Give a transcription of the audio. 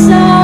So.